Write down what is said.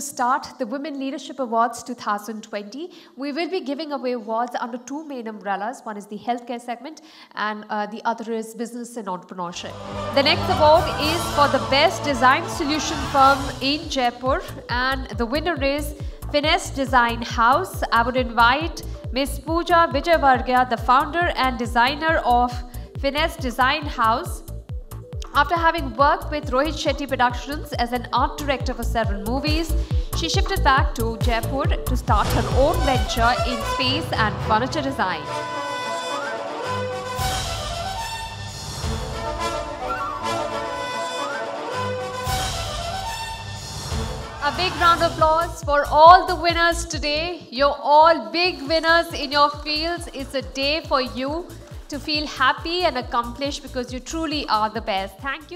start the Women Leadership Awards 2020. We will be giving away awards under two main umbrellas. One is the healthcare segment, and uh, the other is business and entrepreneurship. The next award is for the best design solution firm in Jaipur, and the winner is Finesse Design House. I would invite Ms. Pooja Vijayvargya, the founder and designer of Finesse Design House. After having worked with Rohit Shetty Productions as an art director for several movies, she shifted back to Jaipur to start her own venture in space and furniture design. A big round of applause for all the winners today. You're all big winners in your fields. It's a day for you to feel happy and accomplished because you truly are the best. Thank you.